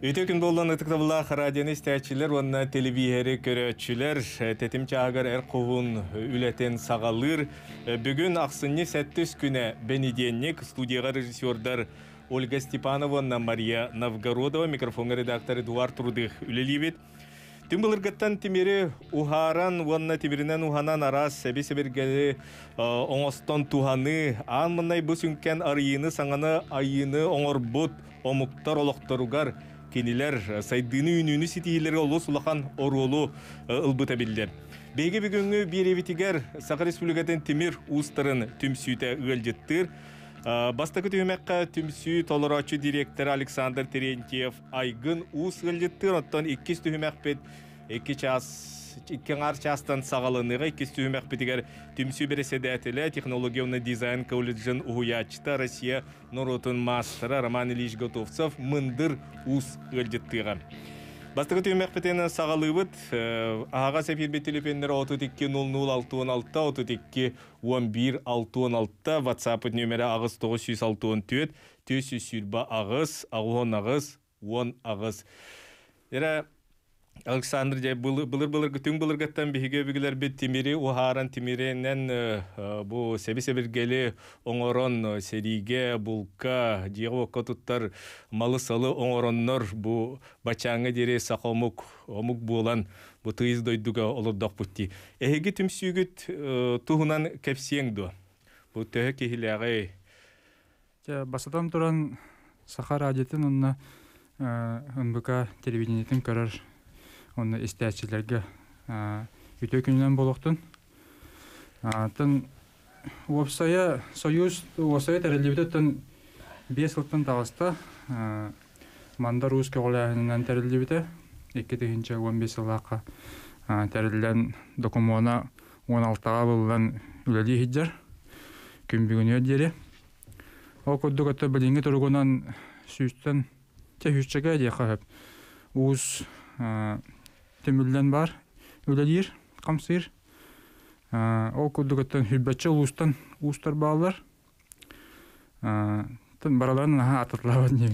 Өте күн болдан ытыктабылах радионы истәчилер, онна телевизияры көрөчүлер, тетим чагыр әр кугун үлетен сагалыр. Бүгүн аксынны сәттүс күнә Бенеденник студияга режиссердар Ольга Степанова, Мария Новгородова, микрофонга редактор Эдуард Трудых үлелибет. Тим былыргаттан тимери ухаран уанна тимиринен уханан арас сәби себергели оңостон туханы ан мынай бу сүнкен арыйыны саңаны айыны оңорбут омуктар олокторугар кенилер сайдыны үнүнү ситиилерге олу сулахан орулу ылбыта биллер. Беге бүгүнгү биребитигер Саха Республикатын Тимир устарын түмсүйте ыгылжыттыр. Бастакы түймәккә түмсүй толорочу директор Александр Терентьев айгын уус. Оттон иккис түймәкпет 2 час иккен частан сагалыныга иккис түймәкпетигер түмсүй береседәтеле технологияны дизайн колледжин уячта Россия Норотун мастера Роман Ильич Готовцев мындыр уус ылжыттыга. Бастығы түймәк бітені сағалыбыт, ағаға сәпирбе телефоннері 32-00-616, 32-11-616, WhatsApp нөмірі ағыз 964, 400 сүрба ағыз, ағуын ағыз, 10 ағыз. Ері Александр жай былыр былыр күтүң былыр гаттан биһиге бигелер бит тимири ухаран тимиренен бу себи себиргели оңорон сериге булка диего котуттар малы салы оңороннор бу бачаңы дире сахомук омук булан бу тыйыз дойдуга олордок бутти. Эһиги түмсүгүт туһунан кепсиеңду бу төһө кихилягы басатан туран сахар адетін онна ынбыка телевидениетин көрөр. Оны истәчиләргә үтө күннән болохтын. Тын Уопсая Союз Уопсая тәрелибетен 5 елдан тагыста манда русский голянан тәрелибете 2-нче 15 елга тәреллән документа 16-га булган үләли хиҗҗар күн бүгүн йөдере. О коддук ата билинге тургунан темүллән бар үләлир камсыр ол кудугаттан хүббәтче улустан устар баалар тын бараларын аха атытлабат не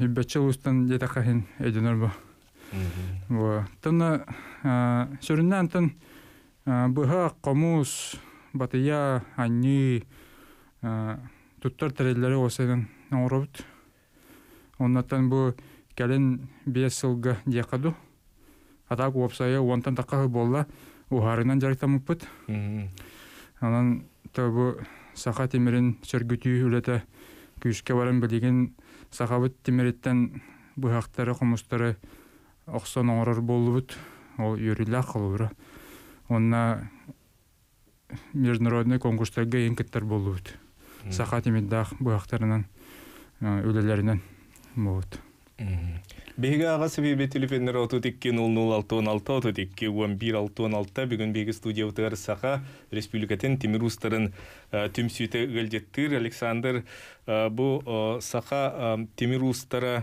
хүббәтче улустан жетакахин эдинер бу во тына сөрүннән тын быха комус батыя анни туттар терелләре осайдан оңробут оннаттан бу кэлен бес сылга диякаду атак уопсая уонтан таккахы болла ухарынан жарыктамыппыт анан тобу саха тимирин сөргүтүү үлете күүскө баран билигин сахабыт тимириттен быхактары комустары оксон оңорор болубут ол юрилах олура онна международный конкурстарга эңкеттер болубут саха тимирдах быхактарынан үлелеринен болут Беге аға себебі телефоннар 32-00-616, 32-11-616, бүгін беге студия ұтығар сақа республикатын темір ұстарын түмсүйті ғылдеттір. Александр, бұл сақа темір ұстары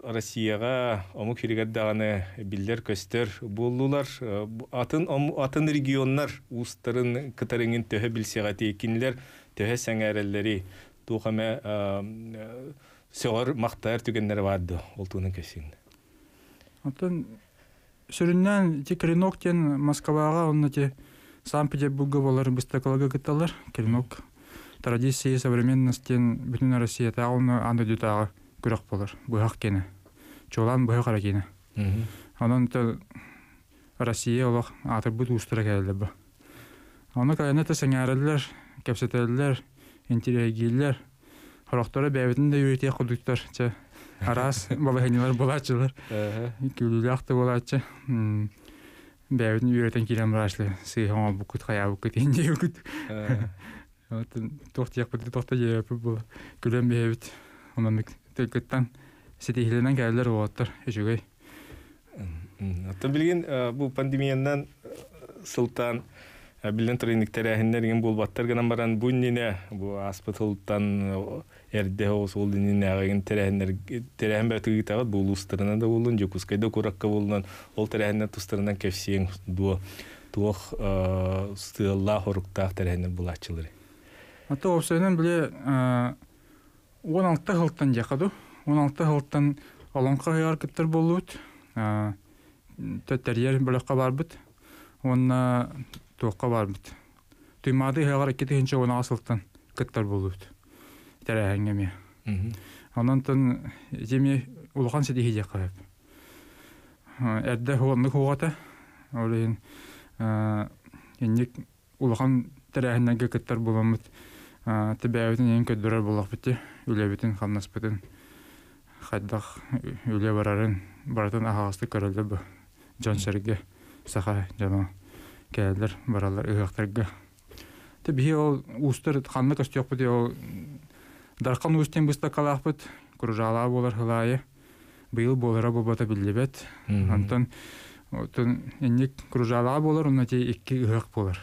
Россияға омық хиригаддағаны билдер көстер болулар. Атын, атын регионнар ұстарын кытарыңын төһі білсеға текінлер, төһі сәңәрелері туғаме Сөгөр мақтар түгеннер барды ол туның кесин. Атын сүрүннән ти Креноктен Москвага, онна ти Санкт-Петербурга болар быстакалага кыталар. Кренок традиции современностен бүтүн Россия тагылны анда дютага күрәк болар. Буяк кене. Чолан буяк кара кене. Анан та Россия олак атыр бут устыра келди бу. Аны кайна та сәңәрәләр, кәпсәтәләр, интерегилләр, Хорохтора бәбитин дә үйрәтә кудуктар. Арас балаһынылар булачылар. Күлүләхтә булачы. Бәбитин үйрәтән киләм рашлы. Сыйга бу кут хая бу кут инде кут. Вот тохтыяк бу тохта җәп бу. Күләм бәбит. Онан. Эҗүгәй. Ата билген бу пандемияндан сылтан билен тренингтер булбаттар гынан баран бу аспытылтан эрде ос ол динин агын терәһиннер терәһин бә тыгы тагат бу улустарына да булун жокускайда куракка ол терәһиннәр тустарынан кефсиң дуо туох стыылла хоруктаах терәһиннер булачылыр Ата опсайнан биле 16 хылттан жақаду. 16 хылттан олонқа хыяр кыттар болуут. Төттәрьер бөлөккө барбыт. Онна туокка барбыт. Туймады хыягар 2-нче 16 сылттан кыттар. Тәрәһәңгеме. Онан тон жеме улахан сидихи жақабып. Әрдә хуанны хугата. Олин инник улахан тәрәһәннәге кыттар буламыт. Тәбәәбетен ең көддөрөр булак бите. Үләбетен хамнас битен. Хаддах үлә барарын баратын ахасты көрөлдө бу. Жон серге саха жама кәлер баралар ыгактарга. Тәби ол устыр ханны көстөк бите ол даркан устен буста калахбыт. Кружала болар хылайы. Быйыл болара бобата билебет. Антон Отын инник кружалага болар, уна те икки болар.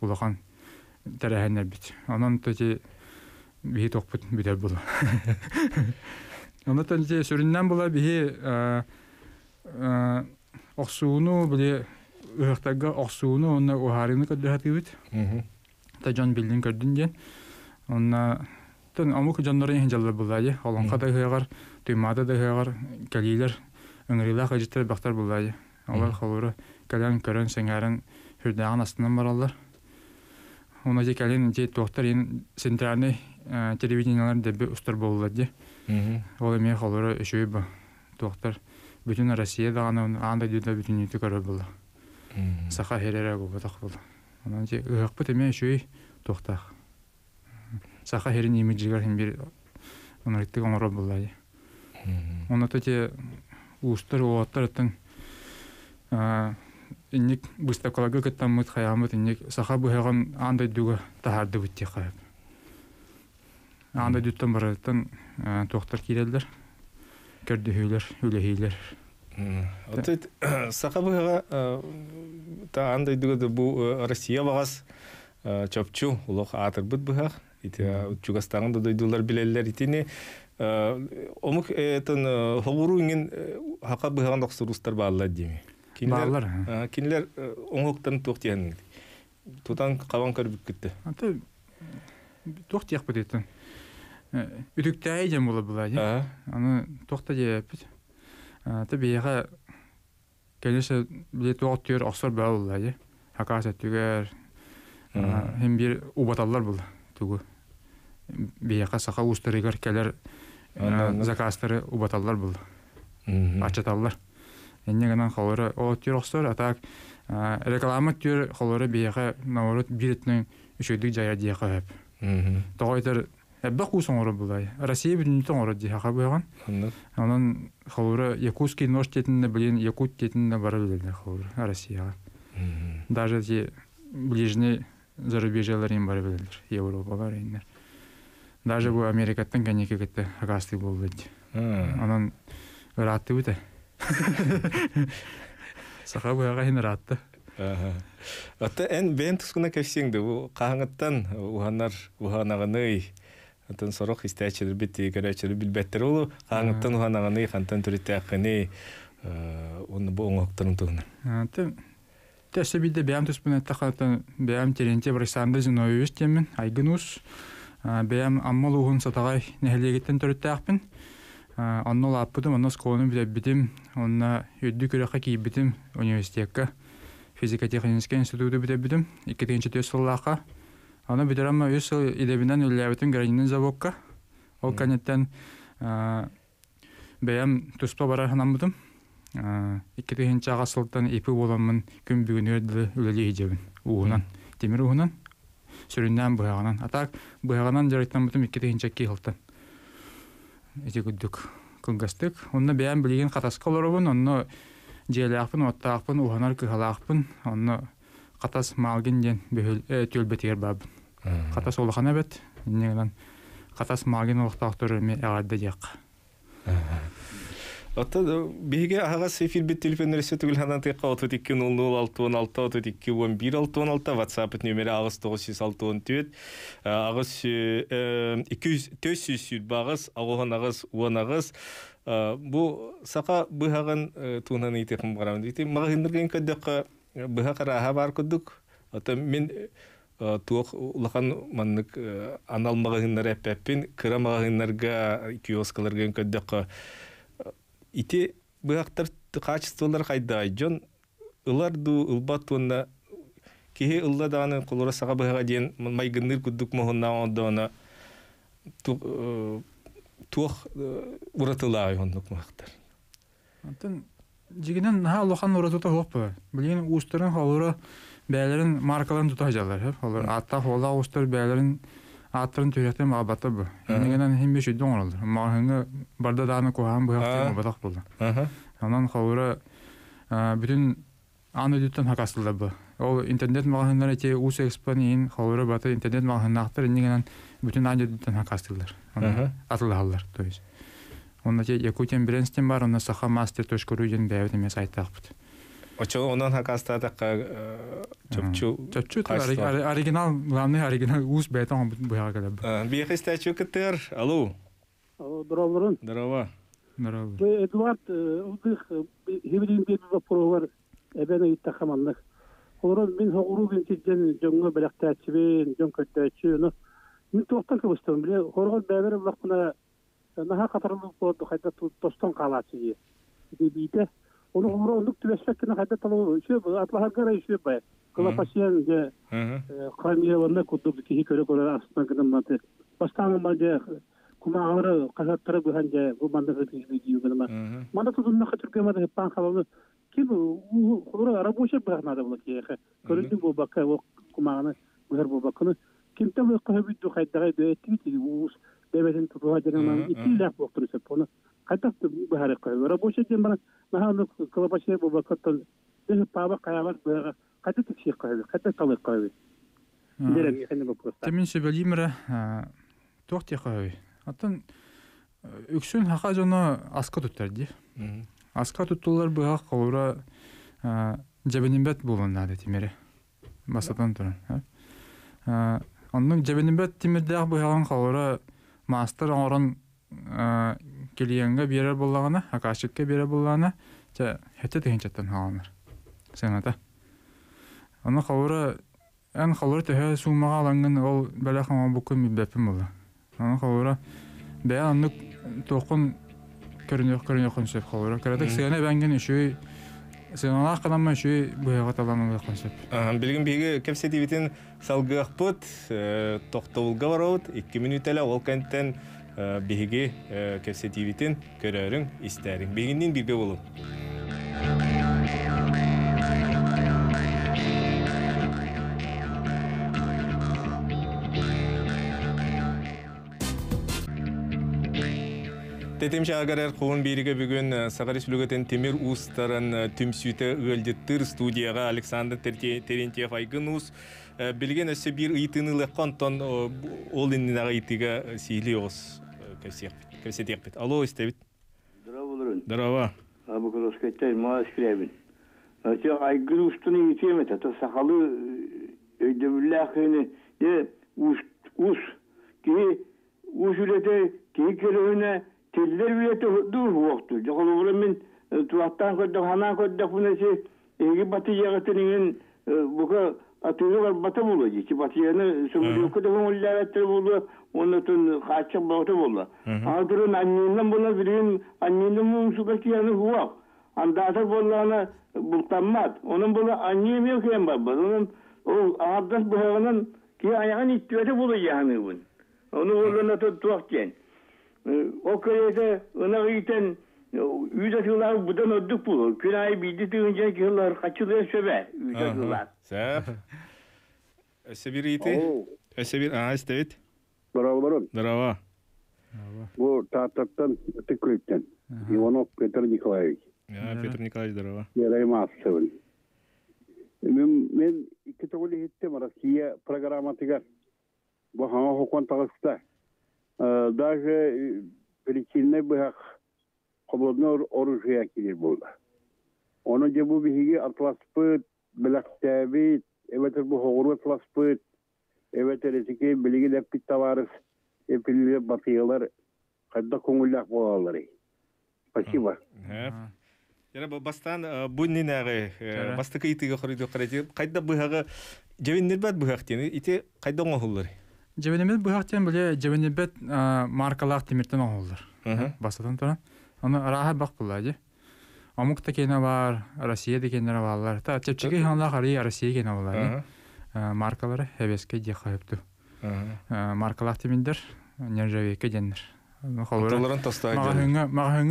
Улахан тәрәһәннәр бит. Анан те бихи токпут бүтер була. Онотон те сүрүннән була бихи оксууну биле ыгактарга оксууну онна ухарыны көддөһәтибит. Та жон билдин көрдүн. Онна тон амук жоннорын жаллар була же. Олонка да хыягар, туймада да хыягар, калилер өңрилах ажыттар бактар була же. Алар холуру калан көрөн сеңәрен хүрдәгән астынан баралар. Уна же кален же доктор ин центральный телевидениялар дебе устар ди. Ол эме холуру өшөй бу. Доктор бүтүн Россияда аны анда дүдө бүтүн үтү көрө булды. Саха херерә бу батак булды. Анан же ыгак бут эме өшөй доктор. Саха херин имиджигер хим бир онрыктык оңоро булды. Оны те устар оттартын инник выставкаларга кеттаммыт хаямыт инник саха быхаган андай дуга тахарды битти хаяп. Андай дуттан бараттан тоқтар кирелдер. Көрдөһүлөр, үлеһилер. Отыт саха быхага та андай дуга бу Россия багас чопчу улох атыр бит быхаг. Ити Чугастаган да дойдулар билелер итини омук этен хогуру ingen хака быхаган доксурустар баалар дими. Баалар. Кинлер оңоктан туктиян. Тутан кабан көрбүк китте. Ата тоқтияқ бит этен. Үтүктәй жем була була. Аны тохта же бит. Ата бияга Конечно, биле тоқтер аксар баалар же. Хакаса түгәр. Hem bir убаталлар тугу. Бияга саха устарыгар келер заказтары убаталлар була. Ачаталлар. Энне гынан холора о тир оксор атак реклама тир холора бияга наворот биретнең үчөйдүк жая дия кап. Тогойтер эббе кусон ора булай. Россия бүтүн тоң ора дия кап буйган. Анан холора Якутский нож тетинде билен Якут тетинде бара билде холора Россияга. Даже те ближний зарубежьелер им бара билдер. Европалар иннер. Даже бу Америкаттан кенеке кетте агасты болду. Анан ратты үтө. Саха буяга хин ратты. Ата эн бен тускуна кепсеңде бу каңыттан уханар уханагыны атын сорок истәчер бити керәчер билбәттер ул каңыттан уханагыны хантан түритә кыны оны бу оңоктырын тугна. Аты туспын тахатын бәям теренте айгынус бәям аммал угун сатагай нәһлегеттен төрөттәкпин. Онно лаппытым, онно сколыны биле битим, онна үдді күрәққа кей битим университетка, физика технический институты бите битим, 2-нче төс сыллаққа. Аны битерәмма үс сыл идебинен үлләбитим гранинин заводка. Ол канеттен бәям туспа барар ханамбытым. 2-нче агасылтан ипи боламын күн бүгін өрді үлелі хижебин. Уғынан, темир уғынан, сүрүннән бұяғынан. Атак бұяғынан жарықтан бітім 2-нче кейхылтан. эти күддүк кылгастык. Онна бәян билген катаска олорубун, онно желяакпын, оттаакпын, уханар кыхалаакпын, онно катас бабын. Катас олахана бет, негенен катас малгин олохтаактыр ме агарды жак. Отта биге агас эфир бит телефон нерсе түгел ханан текка 32 00 616 32 11 616 WhatsApp номері агыс 906 төт агыс 200 400 сүт агыс уан агыс бу сака быхаган тунан итем барам дити магындырген кадакка быха караха бар Ата мен э, туох улахан маннык э, эппеппин ити быактар качестволар кайда жон ыларду ылбат туонна киһи ылла дааны колора саға быһаға диэн майгынныр куддук моһунна одоона туох уратылаа оннук махтар Антын жигинен ха лохан уратута хоппа. Билген устарын халыра бәлерин маркаларын тута жалар. Халыр атта хола устар бәлерин аттырын төрәтем абата бу. Энегенен хим беш идон олды. Махыңы барда даны коһан бу хакта батак булды. Анан халыра бүтүн аны дүттен хакасылда бу. Ол интернет магазинлар эти ус экспонин халыра бата интернет магазиннактыр энегенен бүтүн аны дүттен хакасылдар. Ага. Атылалар, то есть. Онда те Якутиян Бренстен бар, онда саха master.ru ден бәйбіт емес айтақпыт. очо онон хакастатакка чөпчү Чөпчү бар? оригинал, главный оригинал уус бәйтон бұяға кәлі. биэхистачу кыттыр алло Дроборун. здорово Здорово. Вы Эдуард удых хибрин бит вопросар эбене иттахаманлык. Олар мен хоғыру бен тиджен жоңго белектәчибен, жоң көттәчү, ну. Мен тоқтан кыбыстым, биле, хоргол бәбер вакына наха катарлык болду, хайда тостон калачы. Onu umroluk tüveşlekine hatta talı şey atlahan kara işi bay. Kula pasiyen de kramiye vanna kuduk ki hikere kora aslında kına mantı. Bastan mantı kuma ağrı kazattara gühen de bu mandı hıdıyı gidiyor kına. Manda tutun nakı Türkiye mandı hıppan kalalı. Kim u kura arabu şey bırakmadı bula ki yaka. Körüldüm bu bakı o kuma ağrı güher bu bakını. Kim tabi kahve bir duhaydağı döyettiği ki uus. Devetin tutuğa denemem. İki laf bokturuyor. Бу харе кай. Рабочий дем бана наханы калапаче бу баккаттан дэ паба каявар бага кайта тикши кай. Кайта калы кай. Дерем яхны бу просто. Темин Себелимра тоқти қой. Атын үксүн хақа жоны аска туттар ди. Аска туттулар бұға қалура жабенімбет болын нады темере. Басатан тұрын. Онның жабенімбет темердеғ бұғаған қалура мастер оңырын келиенге берер болағына, акашикке берер болағына, жа хәтте деген чаттан халаныр. Сената. Оны қалура Эн халыр төһө сумага аланган ол бәлә хама букын мибәпем була. Аны халыра бә анны токын көрүнө көрүнө консеп халыра. Карадык сыгана бәнген үшү сыгана канама үшү буяга таланы консеп. Билген биги кепсе дибитин салгыахпыт токтолга барабыт 2 минут эле ол биги кепсе дибитин көрөрүң истерин. Бигиндин бирге болуп. Тетим шагарар куун бириге бүгүн Сагарис Люгатен темир устарын түмсүте ылдыттыр студияга Александр Терентьев айгын ус билген өсө бир ыйтынылы контон ол иннага итиге сихли ос кесетекпит. Алло, истебит. Здорово, Лорен. Здорово. А bu kadar sketler maaş kirabin. Ati aygır ustunu yitiyemet. Ata sakalı ödevillahını de us us ki us ülete Tiller bile tuh vuhtu. Jokul uvra e, min tuhahtan koddak hanan koddak bunesi egi batı yağıtının e, buka atını var batı bulu. Ki batı yağını sömürüyor koddak umuller ettir bulu. Onun tün kaçak batı bulu. Aldırın anneyinden buna biriyim anneyinden mumsukaki yanı huvak. Andatak bollağına bultanmaz. Onun bulu anneyim yok yan babası. Onun o ağabdas bu havanın ki ayağın ihtiyacı bulu yani bunun. Onu oğluna tuttuğakken. O köyde ona giten yüz atıyorlar budan ödük bu. Künayı bildi tığınca ki yıllar kaçılıyor söbe. Yüz atıyorlar. Сәп. Өсө бир ити. Өсө бир, а, истебит. Здорово, Здорово. Bu Татарстан Тыкрыктен. Иванов Петр Николаевич. Я, Петр Николаевич, здорово. Ярайым Асовын. Мен, мен iki тоғылы хеттем Россия программатыгар. Bu хана хокон тағыста. Даже причинный быхак холодный оружие келер болды. Оны же bu биһиги атласпыт, билактәбит, эветер bu хоғыру атласпыт, эветер эсеке билиги ләппит товарыс, эпиле батыялар, кайда көңүлләк болалары. Спасибо. Хэп. Яра бастан буннинагы бастыкы итиге хорыды карады. Кайда быгага Жевиннер бат быхактен, ити кайдан оһуллар. Жебенемет быхактен биле жебенебет маркалаах тимиртен оголлар. Аха. Басатын туран. Аны раха бак буллади. Амук та кене бар, Россия дегендер баллар. Та чепчиге ханла хари Россия кене баллар. Аха. Маркалары хебеске де хайыпту. Аха. Маркалаах тиминдер нержавейке денер. Холора. Отоларын тостаажар. Магахыңа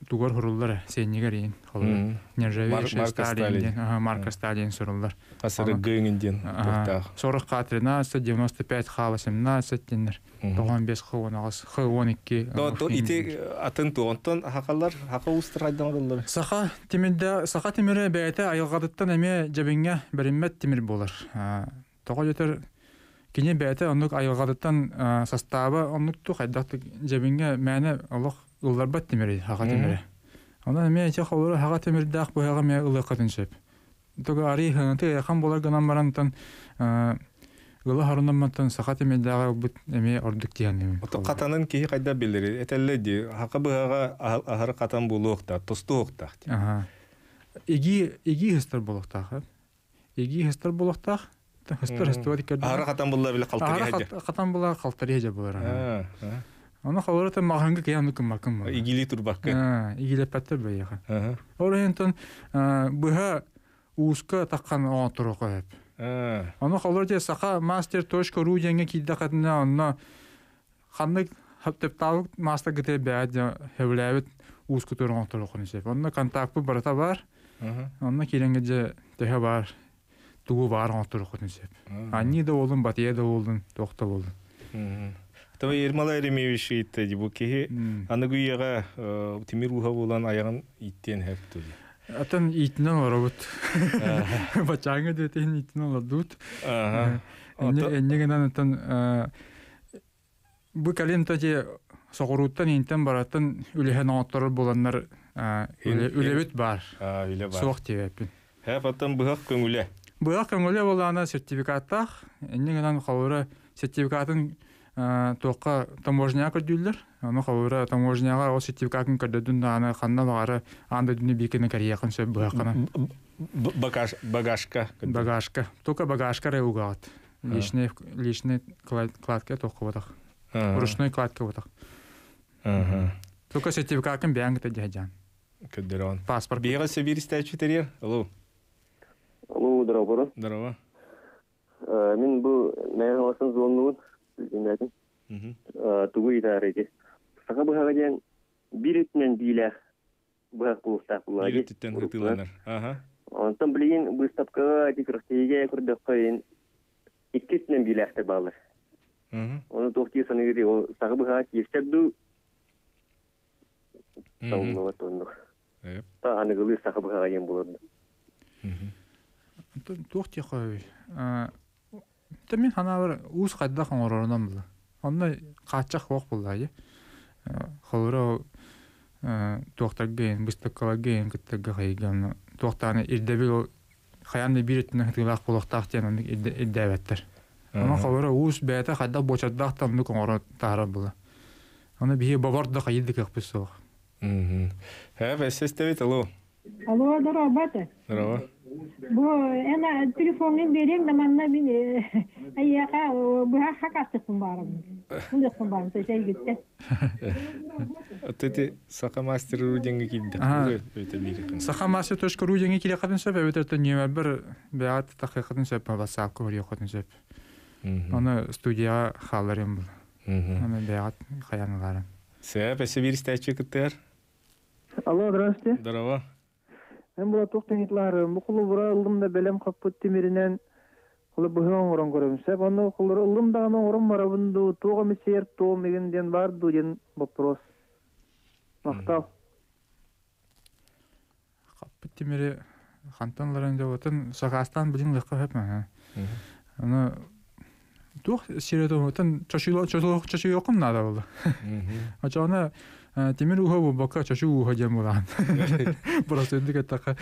магахыңа холора кирен каддахан тугар хуруллар сеннигер ин холора. Мгм. Мар- Нержавейке марка Сталин. Сталин. Ага, марка Сталин суруллар. Асыры Ага. гыйңинден. Ага. 40 13 95 ха 18 денер. 95 ха 19 ха 12. То то ити атын туонтон хакаллар хака устар айдан голлар. Саха тимирде саха тимире бәйте айылгадыттан эме жабиңе бериммет тимир болар. Тога жетер кине бәйте онук айылгадыттан составы онук ту хайдакты жабиңе мәне Аллах уллар бат тимире хака тимире. Онда эме эче хавыр хака тимирде ак бояга ме ылы катын шеп. Тога ари ханты яхан болар гынан барантан Гыла харунамматтан саха тимирдега бут эме ордук. Ото катанын кихи кайда билдери. Этелле ди хака быга ахыр катан булуокта, тостуокта. Ага. Иги иги хыстар болохтах. Иги хыстар болохтах. Хыстар хыстар дикер. Ахыр катан булла биле калтыга хаҗа. Катан була калтыры хәҗә булар. А, а. Аны халыры маханга кыян кым макым. Игили турбакка. А, игиле пәттер бәяга. Ага. Орентон буха уска таккан отыр коеп. А. Аны халыры те саха master.ru деңге кидә катына аны ханны хаптып таук мастер гите бәд хевләбит уска турган отыр коеп. Аны контакты барата бар. Ага. Онна киренгеже теһе бар. Анни да батия да болдун. Това Ермала Еремеевич итте ди бу кихи аны гүйяга тимир уха булан аягын иттен хеп туди. Атын итнен робот. Бачаңга детен итнен ладут. Ага. Энне энне генан атын бу кален таҗи согоруттан интен баратын үлеһен оттор буланнар үлебит бар. А, биле бар. Суак тибеп. Хеп аттан быхак көңүле. Буяк көңөлө булана сертификаттах, энне генан халыра сертификатын тоққа таможняға көрдүллер. Аны халыра таможняға о сертификатын көрдөдүн да аны ханна багары анда дүнү карияқын сөп буякана. Багаж багажка. Багажка. Только багажка реугат. Личный личный кладка тоққа батақ. Ручной кладка. Только сертификатын. Паспорт. Бега Сибирь стачутерьер. Алло. Алло, здорово. Здорово. Мен бұл зонуын білмедім. Мгм. Тугу идареде. Сақа бұғаға ден бір етінен бейлі бұғақ болыстақ бұлады. Иреттен хытыланар. Ага. Онтан білген бұстапқаға декрастеге күрдік қойын иккетінен бейлі әқті балыр. Мгм. Оны тоқти саны кеде, ол бұғаға кестерді Мгм. сауынуға тондық. Эп. Та анығылы сақа бұғаға ен болады. Мгм. Тоқти қой. Та мен хана бір уыз қайда қоңырорынан бұл. Онда қатчақ оқ бұл да. Халыра тоқтар гейн, бұстыққала гейн күттігі қайган. Тоқтаны ирдебі қаянды бір еттінің хытылақ болықтақ ден оны ирдебеттер. Ана халыра уыз бәйті қайда бочардақ тамды қоңырор тары бұл. Оны бейі бабарды қайды кәқпіз соқ. Мгм. Хеп, эсестебит. Алло. Алло, здорово, бата. Здорово. Кидде. Ага. Өтө бири. Сахамасы төшкөрүү жеңе келе катын сөп, өтөртө неме бір бәғат тақиқатын сөп, басап көрі қатын сөп. Мгм. Оны студияға халарым бұл. Мгм. Оны бәғат қаяныларым. Сеп, Сибирь стачутерьер. Алло, здравствуйте. Здорово. Мен була тоқтан итлар, мукулу бура ылдым да белем каппыт тимиринен кулы быһын орон көрөм. Сеп аны кулы ылдым да аны орон барабынды, туга месер то мегенден барду ден вопрос. Мактал. Қаппы темері хантанларын деп отын Сағастан білін лыққа хеп ма. Оны тух сирето отын чашило чашило оқым нада болды. Мгм. Ача оны темір уха бұл бака чашу уха жем болған. Просто енді кеттаққа.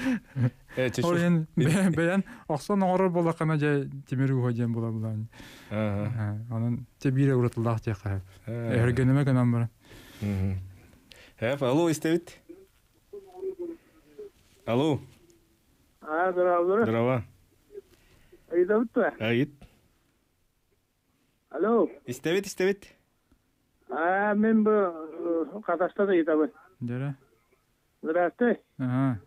Э, чечу. Орен бәян оқсан оңырыр бола қана жа темір уха жем бола болған. Ага. Onun te bire uğratıldak diye kahep. Э. Ergenime kanan bara. Мгм. Хеп, алло, истебит. Алло. А, здорово. Здорово. Айдабытта. Айт. Алло. Истебит, истебит. А, мен бу Казахстанда айдабын. Дәрә. Здравствуй. Ага.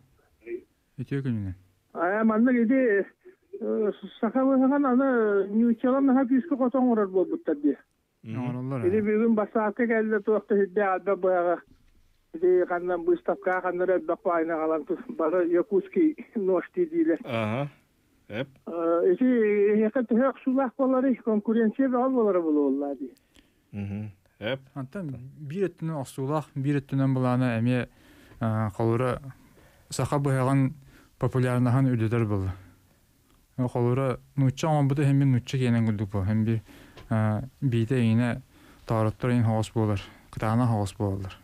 Итә күненә. А, манна иде сахабыган аны нючалан наһа писке котон урар болбуттар ди. Оңороллар. Иде бүгүн басаакка келди туакта хидде алба буяга. Иде кандан выставка каннары баквайна калан бары якутский ношти дилер. Ага. Эп. Эти яка төхөк сулах болары конкуренция бол болары бололар ди. Мгм. Эп. Антан бир өттүнөн аксуулах, бир өттүнөн буланы эме колура саха быяган популярнахан үлүдер булды. Колура нучча он буда хем нучча кенен гүлдүк бу. Хем бир бийде ине тарыттар ин хос болар. Кытана хос болар.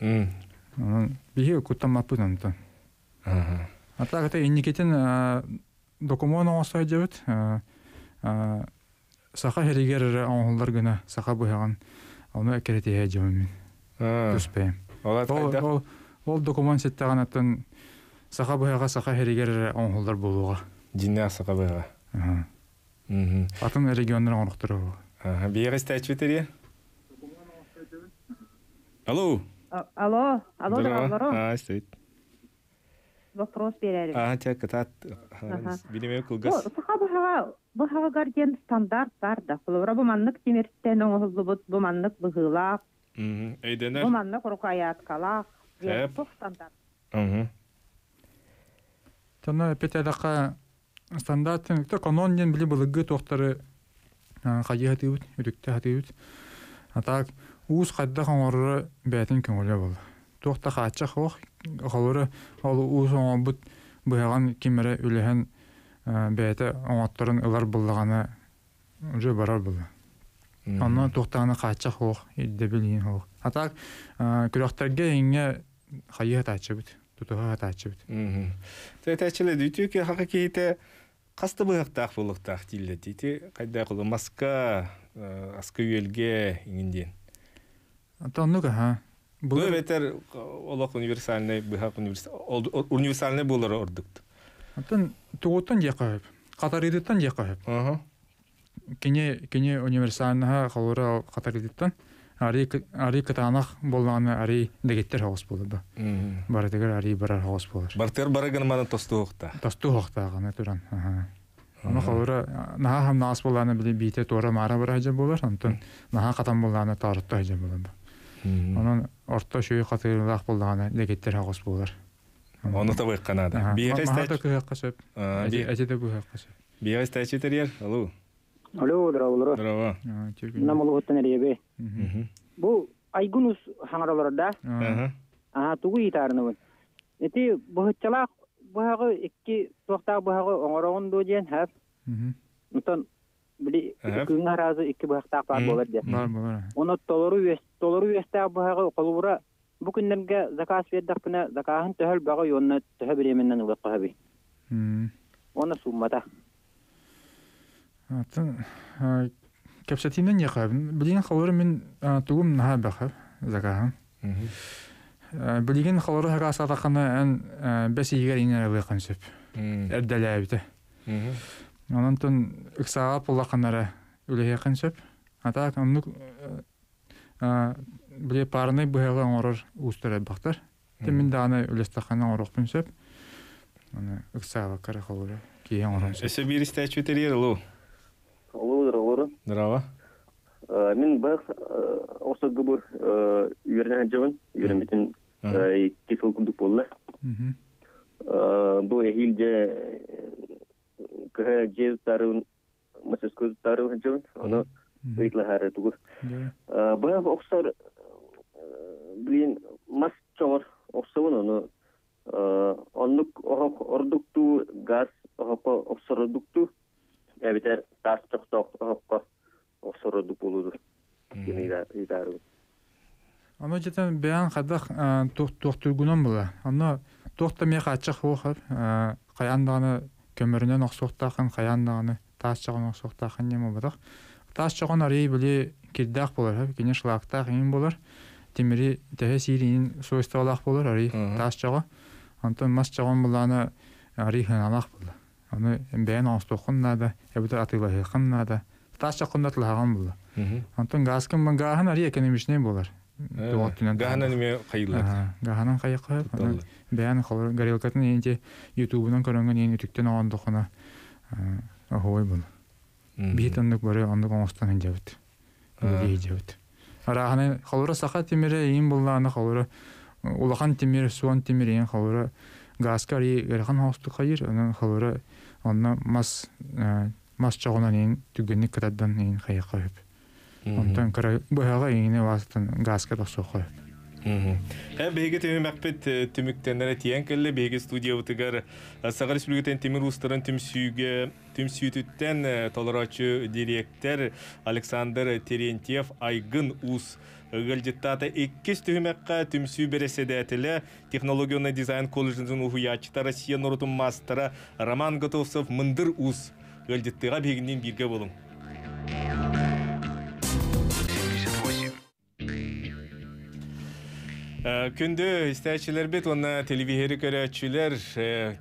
Мм. Анан бихи куттан маппыт антан. Ага. Ата ката инникетин документ оңосай жебит. Саха херигер оңоллар гына саха быяган. Аны экерети хәҗәмин. А. Түспәйм. Ола Ол тайда. ол ол документ сеттаган атын саха быяга саха херигер оңолдар болууга. Динна сакабыга. Аха. Мгм. Атын региондар оңоктуруу. Ага. Биер истечвитери. Алло. А- Алло, алло, Здорово. здорово. А, стоит. Вопрос берерим. А, чак, катат. Ага. Билеме Бу кылгас. саха быхага быхага гардиан стандарт бар да. Булора бу маннык тимирттен оңозлубут, бу маннык быгылак, Мгм. бу Эйденер. маннык рукаяткалак. Эп. Бу стандарт. Мгм. Тана петедака стандарттын то каноннен били былыгы тохтары кайы хатыбыт, үдүктө хатыбыт. Атак уус кайда хоңору бәтин көңөлө бол. Тохта хача хох, холору ол уус оңобут быяган кимере үлеһен бәте оңоттарын ылар буллаганы уже барар булды. Мгм. Анна тухтаны хача хох, идде билин хох. Атак күрәхтәргә иңе хайы хатачыбыт, тутуга хатачыбыт. Мгм. Тэтәчле дүйті ки хакы кейте касты быяктак булыктак дилде дити кайда кулы маска аскы үйелге иңинден. Атаннуга ха. Бу Бұл бетер олок универсальный быхак универсальный булар ордук. Атын тугутан якап, катаридыттан якап. Ага. Кине кине универсальныга халыра катаридыттан. Ари ари катанах болганы ари дегеттер. Мгм. Бары дегер ари барар хос булыр. Бартер бараган мана тостуукта. Тасту хохтаганы туран. Аха. Аны халыра наха хам нас болганы били бите тора мара бар хажа булар. Антон наха катан болганы тарытта хажа булды. Анан орто шүй катырылак болганы дегеттер хос булыр. Оны та байканада. Биеге Махата стач. кыга касып. Әҗәдә бу касып. Биеге стачитер. Алло. Алло, здорово, Здорово. Намалугуттан эребе. Мгм. Бу айгунус хаңараларда, ага, тугу итарны. Эти бухчалак бухагы икки тоқта бухагы оңорогон дожен хап. Мутан били күн аразы икки бухтак бар болар де. Бар булар. Оны толору вес, толору веста бухагы bu günlerge zakas verdik bine zakahın töhül bağı yoluna töhü bileminden ılık kahbi. Ona summada. Atın kapsatinden yakabın. Bilin xaları min tuğum naha bakı zakahın. Bilin xaları hakas atakana en besi yigar iner ılıkın süp. Erdelebdi. Ondan tun iksağa pulla kanara üleye yakın süp. Hatta onluk Ата камнук а биле парны быһага оңорор устара бактар. Тем даны үлестахана орох консеп. Аны иксага кара халыр киен орос. Эсе бир стачитер. Алло. Алло, здорово. Здорово. Э, Мен бах осы гыбыр үйернен жабын, үйернен кесіл күндік болды. Мгм. Бұл эхилде кыһа жез тарын, масыз көз тарын жабын, оны ыйтла хары тугур. Бах оксар блин мас чоңор оксабын оны онлук ордукту газ охопо оксордукту эбитер тас чокток охопко оксордук болуду. Аны жетен бәян хадах тохтургунан була. Аны тохта ме хачак хохар. Каяндаганы көмөрүнөн оксоктакын, каяндаганы тас чагын оксоктакын нема бадак. Тас чагын ари биле кирдак болар, кине шлактак ин болар. Тимири тәһә сирин свойстволах болар ари тас чагы. Антон мас чагын буланы ари ханалах булла аны бән остохун нада ябыта атыла хын нада таш чакында тлаган булла антон гаскын мен гахан ари экономичный болар Гахана неме кайылар. Гаханан кайыкка бән холор горелкатын инде ютубунан көрөнгөн ен үтүктен ондохуна ахой бул бит андык бары андык оңостан инжабыт инжабыт араханы холора саха тимире ин булланы холора улахан тимир суан тимир ин холора гаскари герхан хосту хайыр анан холора онна мас мас чагынан ин түгенник катадан ин кайыкка хөп онтан кара быһага ине вастан гаска тосохой Һәм беге теме тиян келле беге студия утыгар Сагар Республикатын темир устарын түмсүйгө түмсүйтүттен толорачы директор Александр Терентьев Айгын ус. Гылжыттата иккис түһүмәккә түмсүй береседәтеле технологияны дизайн колледжинин ухуячта Россия норутун мастера Роман Готовцев мындыр ус. Гылжыттыга бегинен бирге болуң. Күнді істәчілер бет, оны телевизияры көрәтшілер,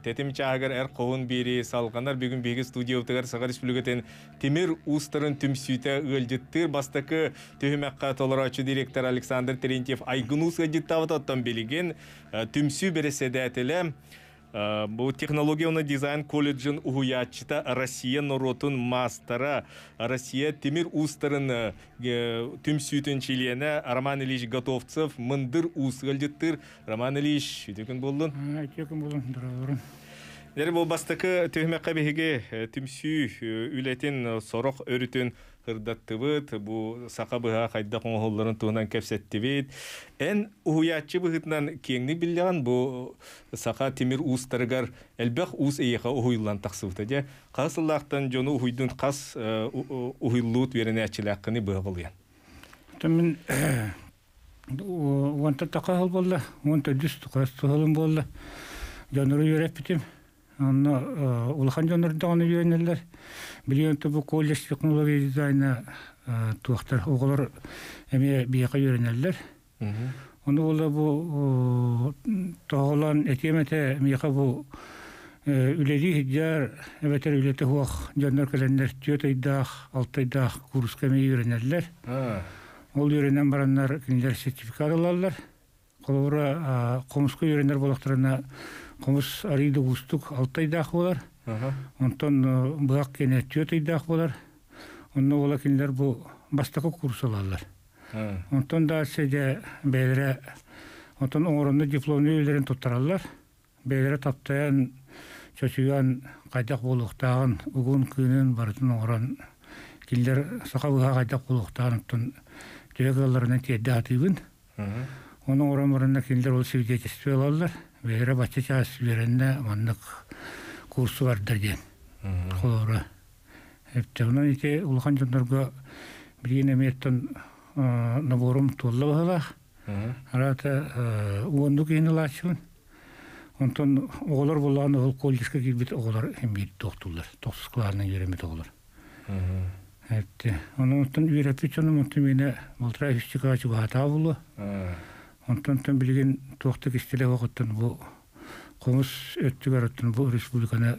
тетім чағығыр әр қоғын бері салғанар, бүгін бегі студия ұтығар Саға Республикатын темір ұстарын түмсүйті өлжіттір. Бастықы түйімәққа толырачы директор Александр Терентьев Айгынус ғыджыттавы тоттан белеген түмсүй береседәтілі Бұл технологияны дизайн колледжин угуячыта Россия норотун мастера Россия темир устарын түмсүйтін чилиене Роман Ильич Готовцев мындыр ус гылжыттыр. Роман Ильич, үтекін болдun? Үтекін болдun, дұрағырын. Дәрі бұл бастықы түймәққа беге түмсүй үлетін сорок өрітін хырдаттыбыт, бу сақа бұға қайда қоңғыларын туынан кәпсеттібет. Ән ұхуятчы бұғытынан кеңні білген бу сақа темір ұстарығар әлбәқ ұс эйеға ұхуйлан тақсыбыты. Де қасыллақтан жоны ұхуйдың қас ұхуйлуыт веріне әчіләққыны бұға қылыян. Тәмін уанта тақағыл болды, уанта дүс тұқас тұғылым болды. Жаныры үйреп бітім. Онно улахан жонорда оны үйренелер. Билион бу колледж технология дизайна туактар оголор эме бияка үйренелер. Оны бола бу тоголан этемете мияка бу үлели хиджар эветер үлете хуак жонор келенлер түйөтайдах, алтайдах курска ме үйренелер. Ол үйренен бараннар кинилер сертификат алалар. Колора комуска үйренер болактарына комус ариды устук алтайдах болар. Онтон бұғақ кене түйетейдақ болар. Онны ола кинлер бу бастақы курс алалар. Онтон да седе бәйлері онтон оңырынны дипломны үйлерін тұттаралар. Бәйлері таптаян чөчуян қайдақ болуқтағын угун күнін барытын онтон түйегаларынан тиедді атыбын. Оның оран барында кинлер ол свидетельство алалар. Бәйлері бачы час беренне маннық курсы бар дәрден. Холора. Эпте унан ите улхан жондарга бирин эметтен наборум толла бахалах. Арата уонду кейни лачын. Онтон оголор болған ол колледжге еремет онтон мене болтра физика чугата болу. Онтон тон билген токты кистеле вакыттан бу комус өттүгөр өттүн бу республиканы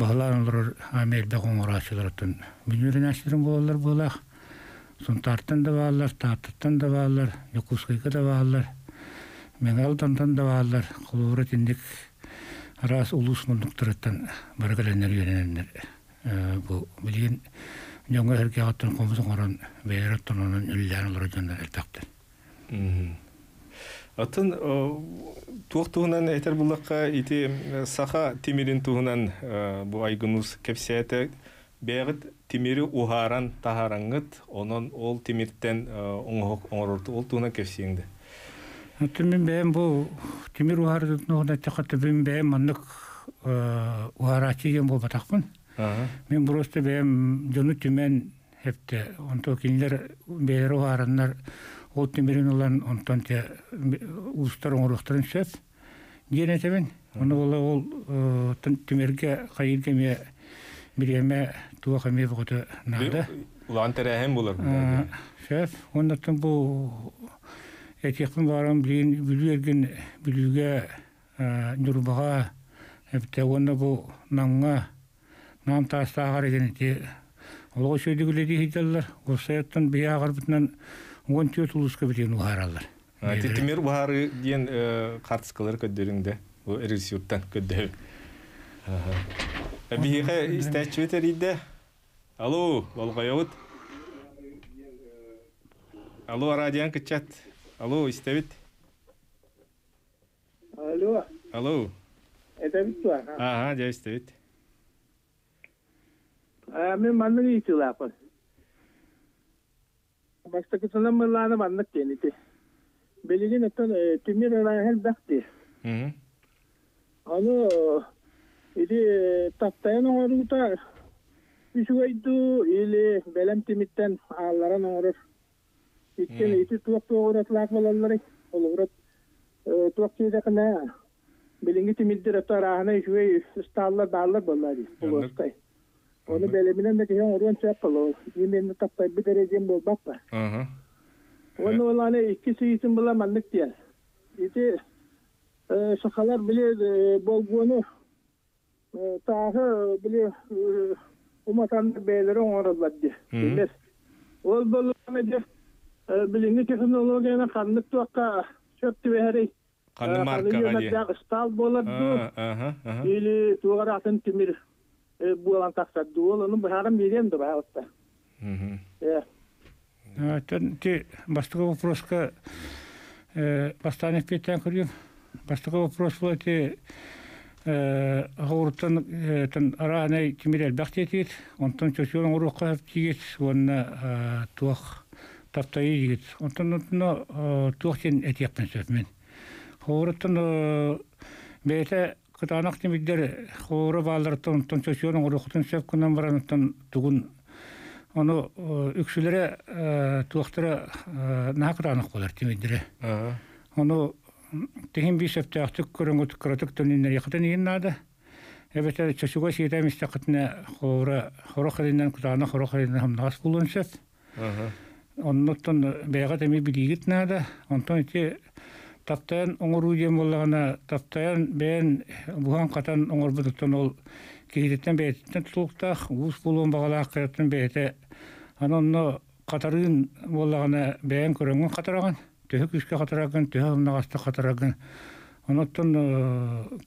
бағаланулар амел бәғоңырашыларытын мүнерін әшірін болалар болақ сонтартын да бағалар тартыттан да бағалар якускайка да бағалар меңалтантан да бағалар құлуыра тіндік арас улус мұндықтырыттан баргаланар үйрененер бұл білген жоңға әрке аттан комусын оран бәйір аттан онын үллән олар жондар әлпәқтір Атын туох туһунан этер буллакка ити саха тимирин туһунан бу айгынус кепсиэте бээгит тимири ухааран тахараңыт онон ол тимиртен оңох оңорорту ол туһунан кепсиңди мен бэм бу тимир ухаары туһунан тахаты мен бэм маннык ген бол батакпын мен просто бэм жону түмен хепте онто кинилер бэйер ухаараннар ол тимирин олан онтон те улустар оңоруктарын сөп диэн этебин оны ола ол тимирге кайырге ме биреме туа каме богото нада улан терехем булар сөп оннотон бу этекпин барам билин билүерген билүүгө нурбага эбите уонна бу наңга наам таастаагар еген ити олго сөйдүгүледи хидаллар олсаяттан бияагар бутунан уон түйө тулуска билен ухааралар Титимер бары диен картскалар көддөрүңдө. Бу режиссуртан көддө. Бихе истәчүтер иде. Алло, волгоёбут. Алло, радиан кычат. Алло, истебит. Алло, Алло. это Витя. Ага, я истебит. А мен манны итилапын. Башта кытынан мыланы маннык кенити. Белигин эттен тимир райхел бакти. Мгм. Аны иди таттайын оңорута Ишуайду или белем тимиттен алларан оңорор. Иккен ити туак туагуратлаак болаллары. Олугурат туак чейде кына билинги тимиддер атарахана ишуай сталлар даллар боллари. Олугуртай. Onu böyle bilen de yan oran çapalı. Yemeğini taptay bir derecem bol bakma. Onu olanı ikisi için bulamadık diye. İti e, şakalar bile bol bunu e, tağı bile umatanlı beyleri onarlar diye. Bilmez. Ol dolanı e, de bilinli teknolojiyana kanlık tuakka çöptü ve her Kanlı marka galiba. Stal bolar du. Ili tuğar atın timir. Дуол onu бахарам берем да баатта. Мгм. Э. Тен ти бастыгы вопроска бастан петен кыргын. Бастыгы вопрос была ти Гауруттан тен аранай тимирел бахтетит, онтон чөчөлөн урукка тигит, онна туах таптай дигит. Онтон онтон туахтен этияппен сөпмен. Гауруттан бете кытанак тимиддер хоора бааларыттан онтон чөчөлөн уруктан сөп кынан баранытан тугун Onu үксүлere туақтара нақыранық болар тимиддере. Ага. Onu тегин би септяқтык көрөңөт кыратык төнүннөр якытын ийнада. Эбете чөчүгө сийтем истакытына хора хорохалинен кутана хорохалинен хамнас булунсеп. Ага. Оннуттан бэга теми билигит нада. Онтон ити таптаян оңору дем боллагана таптаян бен бухан катан оңор будуттан ол кейдеттен бейттен тулуктах уус булуун багалаак кыраттан бейте анонно катарын боллагана бээн көрөңөн катараган төһө күскө катараган төһө ымнагаста катараган оноттон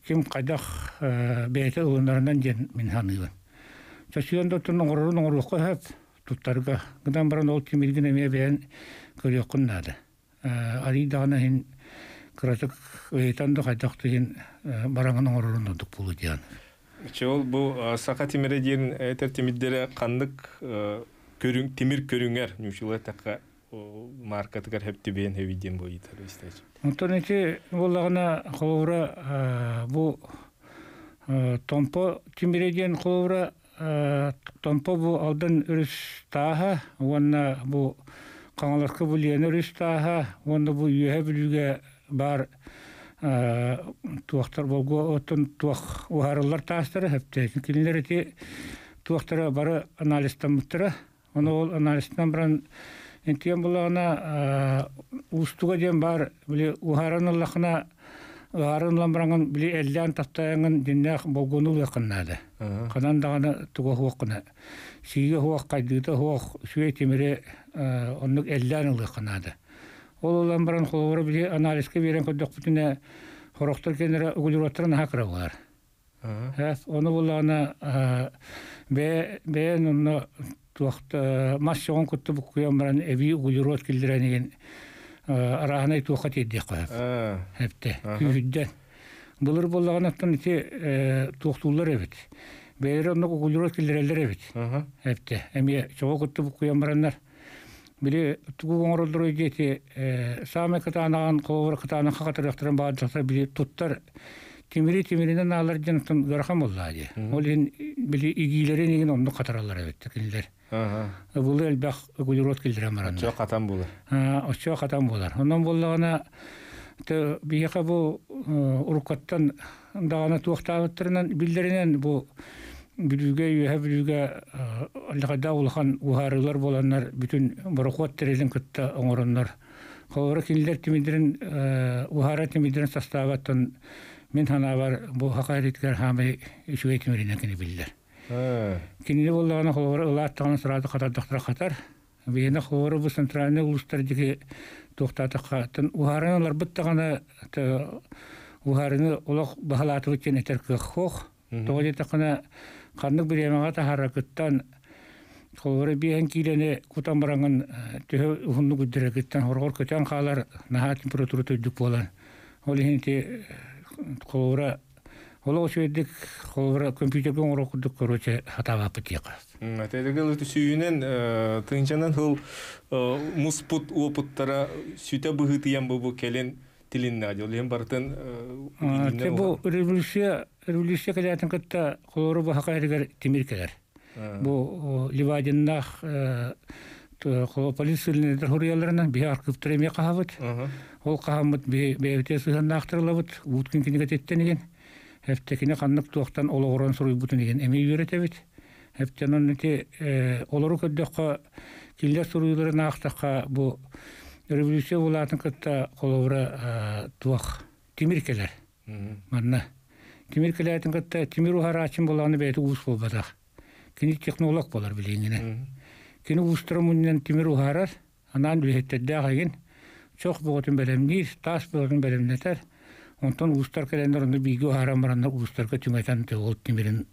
ким кайдах бейте ылынарынан ден мин ханыгын чачыгандоттун оңорорун оңорлукка хэп туттарга гыдан баран ол тимиргин эме бээн көрөккун нада аридагана хин кыратык ыйтанды кайдахты хин бараңын оңорорун одук булу диан Чол бу сака тимире диен этер тимиддере кандык көрүң тимир көрүңер нүчүлө така маркатыгар хеп тибен хевиден бу итер истеч. Онтон эти боллагана холовра бу томпо тимире диен холовра томпо бу алдан үрүс тааха уонна бу каңаларка бу лиен үрүс тааха уонна бу үйе билүүгө бар туақтар болго отон туақ ухарылар таастары хепте килинер эти туақтара бары анализтан муттара. Оны ол анализтан баран интиен булагана устуга ден бар били ухаран аллахына ухарын ламбаранган били эллян таптаянган диннах болгону якыннады канан дагана туга хуакына сиге хуак кайдыта хуак темире оннук эллян ылыкынады ол олан баран холовара били анализке берен көддөк бүтүнө хорохтор кенере угулуроттарын хакыра булар. Хэс оны булана бе бе нунна туахта масшон кутты бу куям баран эви угулурот килдиренеген арахана туахат едде каяп. Хепте күдден. Булыр боллаганаттан ити туахтулар эбит. Бейер онны угулурот килдирелер эбит. Хепте. Эми чого кутты бу куям бараннар. Били тугу оңоролдор идети сааме кытаанаган коловор кытаана хакатырыктырын баадаса били туттар. Тимири тимиринен алар жаныктан гархан боллаади ол ин били игилери неген онду катаралар эбет килдер бул элбах гулурот килдирен баран Очо катан булар. очо катан болар боллагана бияка бу урукаттан дагана туактаабыттарынан биллеринен бу билүүгө үйөһө билүүгө аллахада улахан ухарылар боланнар бүтүн борохуат терелин кытта оңороннор холора кинилер тимидирин ухара тимидирин составаттан Мен хана бар бу хакайриткер хамы үчүгэй тимеринен кини биллер. Кинини боллагана холора ылааттаган сырады катардактара катар. Бейна холора бу центральный улустар диги тухтатакатын ухараналар буттагана ухарыны олох бахалаты бутчен этер көхох. Тоҕо каннык биремага тахаракыттан холора биэн килене кутан баранган төһө ухунну гүддерекиттен хоргор көтөн хаалар наха температура төйдүк болан. Ол хинти холора Ола очойдик холора компьютерге орокудук короче хатава пытыка. Тәдегел сүйүнен тынчанан хыл муспут опыттара сүтә быгытыян бу келен тилин надел. Лем бартын бу революция революция калятын кытта холора бу хакайрыгар тимиркелер. Бу ливадиннах полицияльный хурияларынан би аркып треме кахабыт. Ол кахамыт би бевте сыгыннахтырылабыт. Уткин кинеге теттенеген. Хәптекине каннык туактан ологорон суруй бутун еген эми үйрөтебит. Хәптенон нете олору көддөкка киллер суруйларын актакка бу революция булатын кытта коловра туак тимиркелер. Манна тимиркелердин кытта тимир ухарачин болганы бети уус болбадак. Кини технолог болар билиңине. Кини уустра муннан тимир ухарар, анан билеттеддагын чок боготун белемнир, тас боготун белемнетер. Онтон улустар келендер онда биги харам баранда улустарга түңәтән те ол тимирин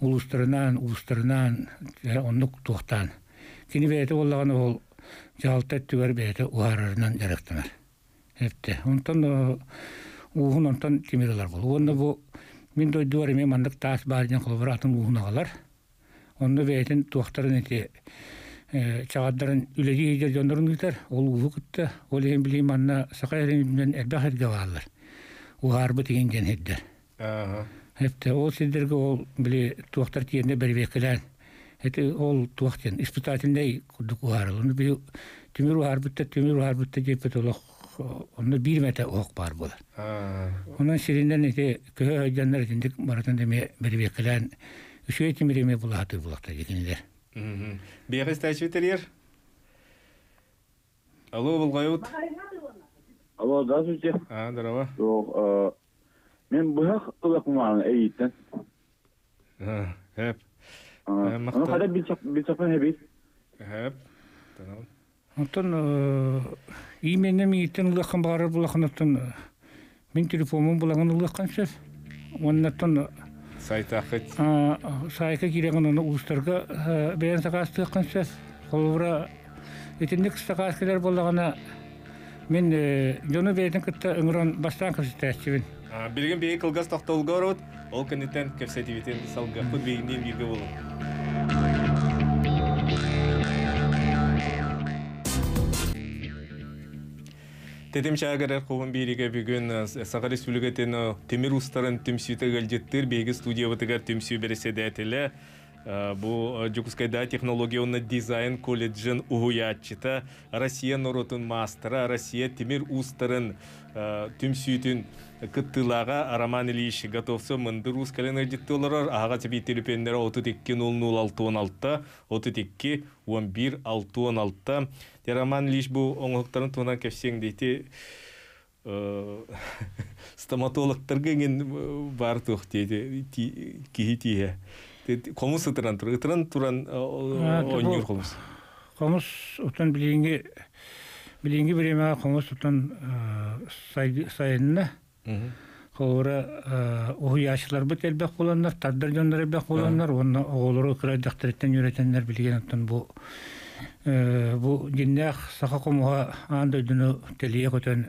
улустарынан улустарынан оннук туктан. Кини бәйте боллаган ол жалта түгәр бәйте уharарынан ярактанар. Хепте. Онтон уһун онтон тимирлар бол. Онда бу мин дой дуар эме мандык тас бардан колбаратын уһунагалар. Онда бәйтен туктарын эти чагаддарын үлеги жер жондорун гитер. Ол уһу кытта. Ол эм билим манна сакайрын элбахет гаваллар. угарбы деген ден хеддер. Хепте ол ол бербекелен. Эти ол испытательный. Оны олох оны бир мете ок бар бол. Онан ширинден эти көө жаннар тиндик баратын деме бербекелен. Үшөй тимиреме булаты булакта дегендер. Бегес тәчүтерер. Алло, Волгают. Алло, здравствуйте. А, здорово. Жоқ, мен бұяқ ылақмағын әйттен. Хәп. Оны қада бітсақпен әбейт. Хәп. Онтон именне миттен улахан бары булахан оттон мен телефонун булаган улахан сөз. Оннаттон сайтахыт. Сайка киреген оны устарга бәян сагастыккан сөз. Холбура этинник сагаскелер боллагана мен жону бейтин кытта ыңыран бастан кырсытачыбын. Билген бейі кылгас тоқтолға орот, ол көннеттен кепсетивитен салға құд бейінен бірге Тетим чагар кугун бириге бүгүн Сага Республикатын темир устарын түмсүйте галжеттер беги студия бытыгар түмсүй береседетеле. Бу Жукускайда технологияны дизайн колледжин угуячыта Россия норотун мастера, Россия темир устарын түмсүйтүн кыттылага Роман Ильич готовсы мынды рус кален эдитти олар ага тебе телефондары 32 00 32 11 616 Роман Ильич бу оңоктарын туна кепсең дейти стоматологтарга ген бар тух дейти кихи тие комус ытыран тур ытыран туран ойнур комус комус утан билинги билинги биреме комус утан сайынна. Холора уяшылар бит элбек буланнар, таддар жондар элбек буланнар, онна оголору кыра дактыреттен үйрөтеннер билген оттан бу бу диннах саха комуга анда дүнү телие көтөн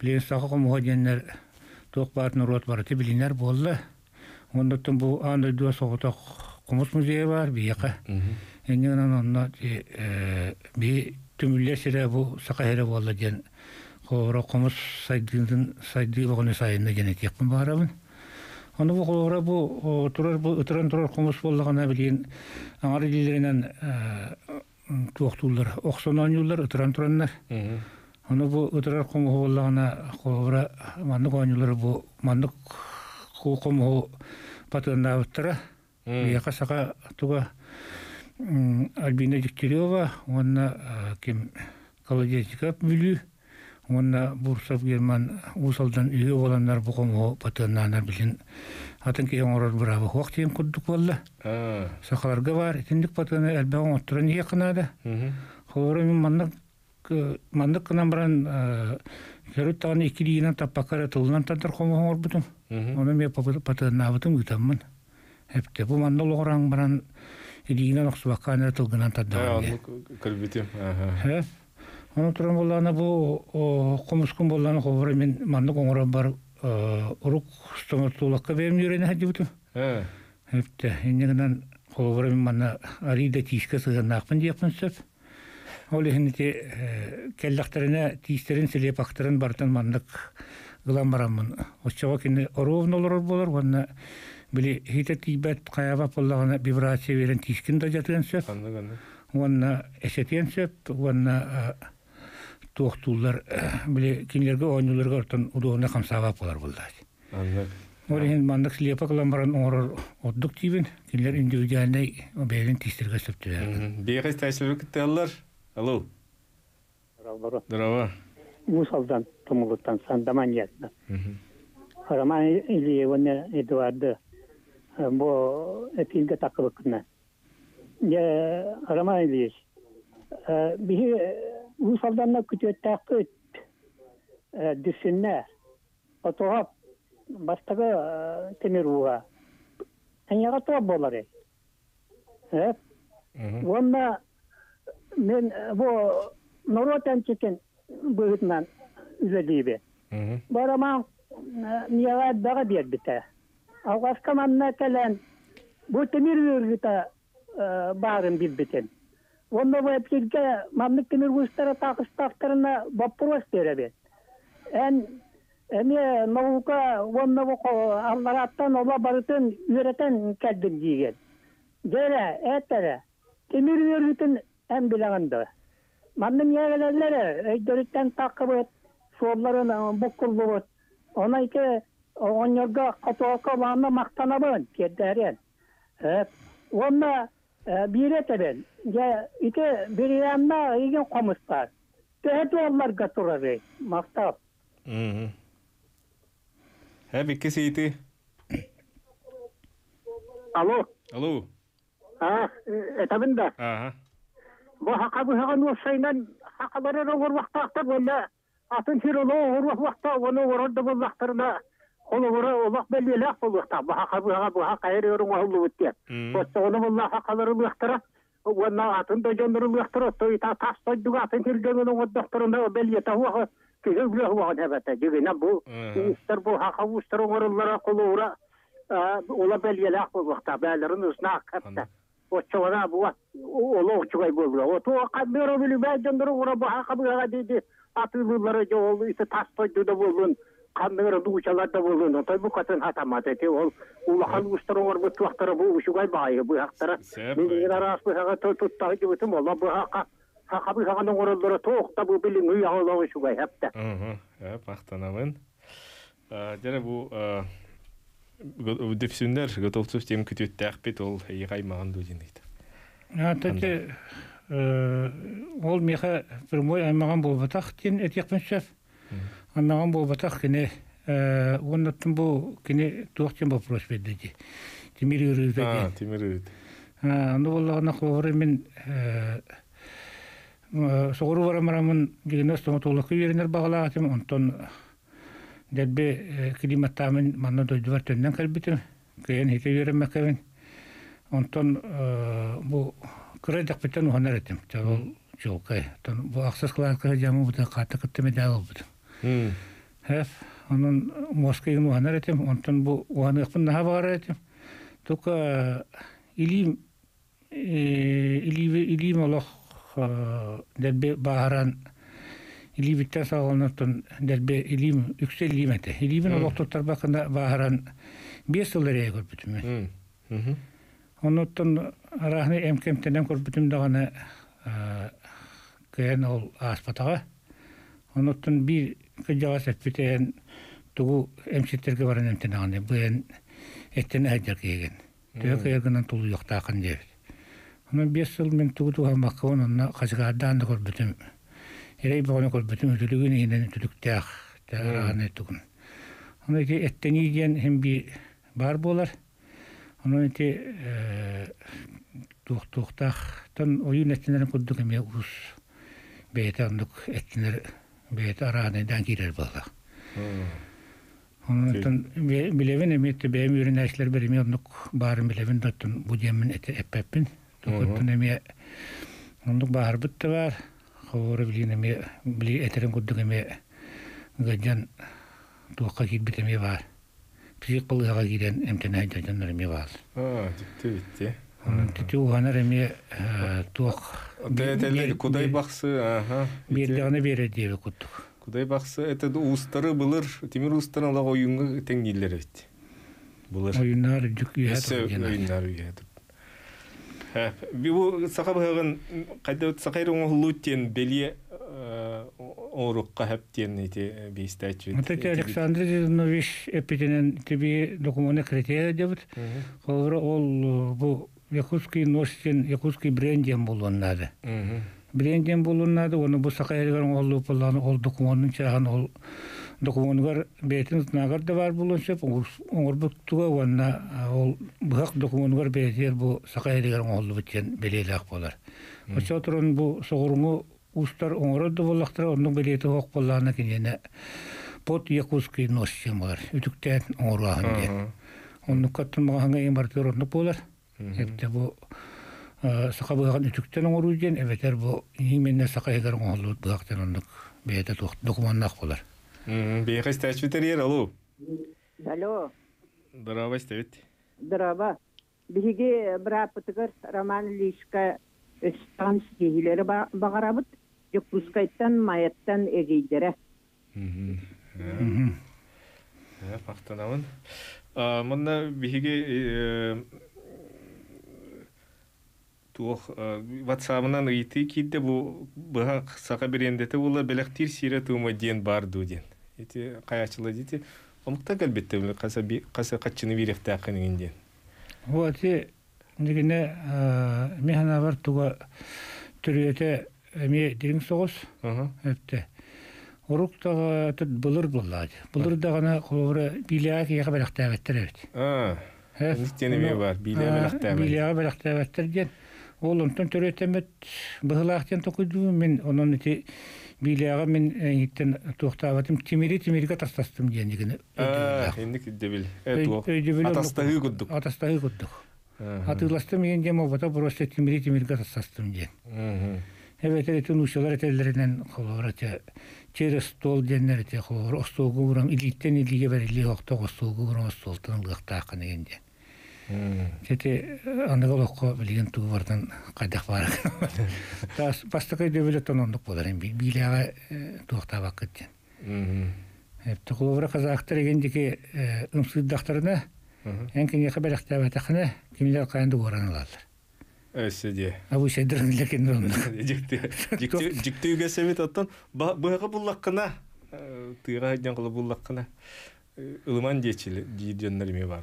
билген саха комуга деннер ток барын урот бар ти билинер болду. Ондоттан бу анда дуа соготок комус музейи бар бияка. Эннен онна би түмүлле сире бу сака хере болду ден Холора комус сайдын сайды болгону сайында гене текпин барабын. Аны бу холора бу турар бу ытран турар комус болгона билген аңар дилеринен туактулар оксонон юллар ытран тураннар. Аны бу ытрар комус болгона холора мандык ойнулар бу мандык комус патына уттара. Яка сака туга Альбина Дегтярева, она кем колодезика бүлүү Онна бурсап герман усалдан үйе боланнар бугомо патыннанар билин атын ки оңорор браво хок тием куддук болла. А. Сахаларга бар итиндик патыны элбе оңоттуран ие кынады. Холору мен маннык маннык кынан баран көрүт тагын iki дийинен таппакара тылынан тадар хомоңор бутум. Оны ме патынна бутум гытаммын. Хепте бу логораң баран идийинен оксубаккана тылгынан тадар. Кырбитим. Ага. Хеп. Оны туран бу комускун болланы хобары мен маннык оңорон бар урук стоматологка бутум. Э. Хепте. Иннегенен хобары мен арида диякпын сөп. Ол бартын мандык гылан барамын. Оччого кини оровн олорор болор, ванна били хите тибет каяба поллагана вибрация берен тишкин да жатырын сөп. Ванна эсетен сөп, ванна туохтуулар били кинилерге ойнуларга ортон удуона камсаабап болар ихин мандык кылан баран отдук тибин, кинилер индивидуальный күттелер. Алло. Здорово. Усалдан тумулуттан сандаман ятна. Роман Ильевна Эдуарда бо эпинге такылыкна. Я Роман Ильич. Би усалданна күтөттәккөт дүсүннәр. Отоғап бастага темир уға. Әнияға тоға болар е. Онна мен бо норотан чекен быгытнан үзедибе. Барама нияга дага бер бите. Алгаска манна келен бу темир үргүта барын бир битен. Онда бу эпкелге манны темир густара такыстактарына вопрос беребе. Эн эми наука бу аллараттан ола барытын үйрөтен келдим диген. Дере, этере. Темир үргүтүн bilaganda. Манным ягелерләре әйдөрүттән тақыбыт, сорларын буккулбут. Она ике оньорга катока ванна мактанабын кедерен. Онна бире тебен. Я ике бириянна иген комыстар. Тәһәт олларга турары мактап. Мм. Һәм икесе ити. Алло. Алло. А, э, это винда. Ага. وحقبها وصينا حقبنا نور وقتا اختر ولا أتنشر نور وقتا ونور رد وقتا ما خلو ورا وقت بل لا خلو وقتا وحقبها وحق غير يرون وهلو وتيا وصونا والله حقبنا وقتا وأنا اتندا جنر وقتا توي تا تاس تجوا أتنشر جنر وقتا بلي تهوه كيف له هو نبتا جيبي نبو. يستربو حقبو استرو ورا آه، الله قلو ورا. ولا بل لا خلو وقتا بالرنوس ناك حتى оччогона буа оло очугай болула ото каберо били бәҗәндер ура бу хакыбыга диди атылылары жол ите тастойду да болун кандыгыр дуучалар да болун отой бу катын хатамат те ол улахан бу туактары бу ушугай баайы бу хактара мен арас бу хага туттагы бу хака тоокта бу хапта мактанамын жана бу Дөпсүндер готовцов тем күтөттәк бит ол йгаймаган дудин дейт. Атате ол меха прямой аймаган болбатак тен этекпен шеф. Аймаган болбатак кине оннаттын бу кине туактен вопрос берди. Тимир үрүдө. А, тимир үрүд. А, аны боллагана ховары мен соғыру барамарамын дегенде стоматологқа беренер бағалаатым онтон дәбе климаттамын манна дойдубар төннен кәлбитим кыйын хите беремекебин онтон бу кырайдак битен уханар этим ол жолкай тон бу аксас кыланкы жамы бута каты кыттыме дагы бут хэф онун москайын уханар этим онтон бу уханыкпын наха багар этим тука илим илим олох дәбе бааран илибиттен сағалнаттан дәрбе илим үксел илимете. Илимен олоқтоттар бақында бааран бес сылдар эе көрбүтүм. Онуттан арахны эмкемтенен көрбүтүм дагана кыян ол аспатага. Онуттан бир кыжава сеппитен тугу эмситтерге баран эмтенаганы быян эттен әдер киеген. Төе кыягынан тулу жоқтаакын дебит. Онун бес сыл мен тугу туга макка онунна качыгааддаанды Көрбүтүм. Эрей бағаны көрбөтүн үтүлүгүн инен үтүлүктәк тәгәрәне түгүн. Оны ити эттени диен hem би бар болар. Оны ити тух тухтах тан oyun эттенерин курдук эме ус бейте андык эттенер бейте араанайдан кирер болар. Онтон билевин эметти бэм үрүнәчләр береме ондук барын билевин доттун бу демин эте эппеппин. Токтун эме ондук баар бытты бар. Ховор билин эме били этерин курдук эме гаджан туакка кирбит эме бар. Псих балыга кирен эмтен айдадан эме бар. Тити эме туак. Кудай баксы, аха. Бердеганы бере. Кудай баксы, это устары устарын ала оюнга бит. Жүк оюннар. Бу сака быгын кайда сакайры оңлуттен белие орукка хептен ите бистачу. Вот эти Александр Зинович эпитенен тебе документы критерия дебит. Ховра ол бу якутский носен якутский бренден болуnnады. Бренден болуnnады, оны бу сакайрыган олу поланы ол документтин чаган ол документгар бетин нагар да бар оңор буктуга ванна ол бак документгар бетер бу сакайрыган олу битен белелак болар. Ошо турун бу согурму устар оңоро да болактар онун билети хок боллана кинене под якутский носчем болар. Үтүктен оңоруахан эң болар. Эпте бу сака быган үтүктен оңору эветер бу именне сака эгер быгактан ондук бете болар. Бейхас тәчвитерьер, алло. Алло, Здравствуйте. здраво. Биһиги бираппытыгар Роман Лишка өстан стихилери багарабыт. Жокпускайттан майаттан эгейдере. Мақтанамын. Мұнда биһиги туох ватсабынан ыйты кидде бу быха сака берендете була белектир сире тума ден бар ду ден. Эти каячылы дити. Омукта келбетте биле каса би каса. Вот и дегене механа бар туга түрөте эме дирин согус. Эпте. Уруктага тет булыр буллады. Булыр дагана колора биляк яга белектебеттер эбит. А. Нистене ме бар? Ден. Ол онтон төрөтемет быгылаактен токуйду мен онон ити биляга мен иттен туктабатым тимири тимириге тастастым ден дегене. А, энди киддебил. Э. Атастагы куддук. Атастагы куддук. Атыластым мен дем обата просто тимири тимириге тастастым ден. Evet, evet, unuşalar etelerinden kolora te çere stol denler te kolora ostogu vuram ilitten ilige berili okta ostogu vuram ostoltan lıqta akını ende. Тете андыга локко билген тугу бардан кайдак бар. Тас бастакай дөбөлө тонондук болар эми билага туакта вакыт. Эпте колора казактар эгендики ымсыдактарына кимлер кайынды лекен быга буллаккына буллаккына ме бар.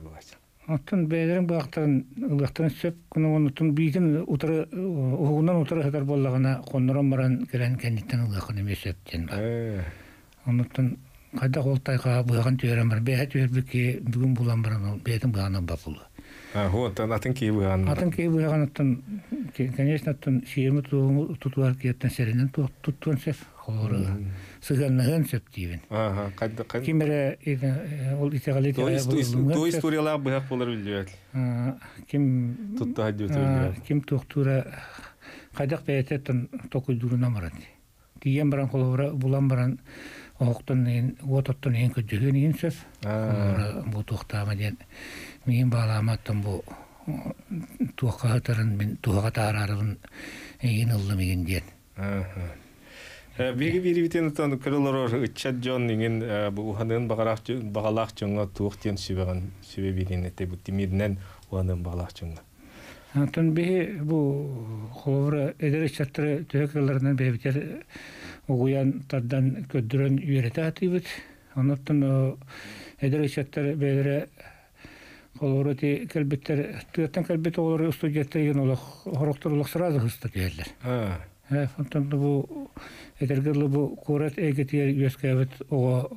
Оттон бәйлерин бактарын ылыктан сөп күнү онутун бийдин утары угунан утары хатар боллагана коннорон баран келен кенниттен ылыкын эме сөптен бар. Онутун кайда колтайга быган түйөрөн бар. Бэхет түйөрбүки бүгүн булан баран ол бэхетин быганан бапулу. А, вот, атын ки быган. Атын ки быган оттон конечно оттон шиеми тутуар киеттен серинен туттуан сеп холоры. Сыганнаган сеп тибин. Ага, кайда кайда. Кимере ол итегали То быгак болар билбет. Ким тутта Ким туктура кайдак бәйтеттен токуйдуруна маран. Тиен баран холора булан баран оқтон ен ен сөп. Бу тухтама ден мен баламаттым бу хатарын мен ен ден. Биги бири битен тон кырылар ычат жон ниген бу уханын багарак багалак жонга туох тен сүбөгөн сүбө бирин эте бу тимирнен уханын багалак жонга. Антон би бу ховра эдер чаттыры төкөлөрүнөн бебитер угуян тардан көддөрөн үйрете атыбыт. Онуттан эдер чаттыр бедере Олары ти кәлбеттер, түйеттен кәлбет олары студенттер еген олақ, хорықтар олақ сразу дейерлер. Онтон бу этергерле бу курат эгетер юскабет ого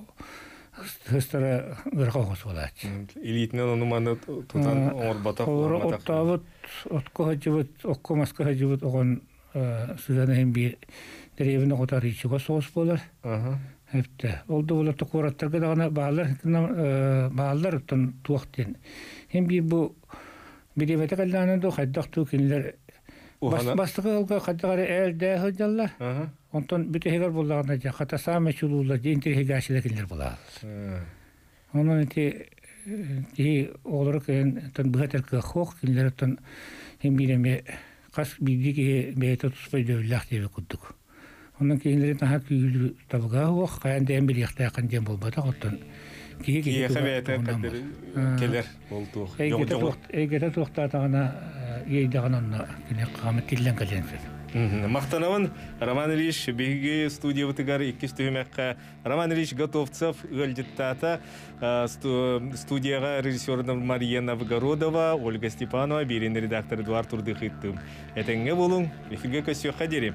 хыстара ырхогос болат. Илитнен онуманы тутан оңорбата Олары оттабыт, отко хажыбыт, окко маска хажыбыт оған сузана hem bir derevine kadar içiga soğus bolar. Hepte. Oldu bolar to kuratlarga dağına bağlar, bağlar utan tuaqten. Hem bir bu biremete kallanı da haddaq tu kinler Uhana- Bastığı Бастығы алға қаттығары әлді ғыдалла. Онтан бүті хегар болағында жа, қата саме чулула, дентер хегашылекілер болағыз. Онан әте, дей олары кәйін, тан бұғатар кәхоқ, кілдері тан, хем биреме, қас бидді кеге бәйті тұспай дөйләқ дебе күддік. Онан кейінлері таға күйілі табыға оқ, қайын дәйін бір еқтаяқан дем болбады, оттан. Келер тиллен каленсез. Мақтанабын Роман Ильич биги студия Роман Ильич Готовцев ылжыттата студияға режиссерна Мария Новгородова, Ольга Степанова, берен редактор Эдуард Турдыхыттым. Болуң, эфирге қадерем.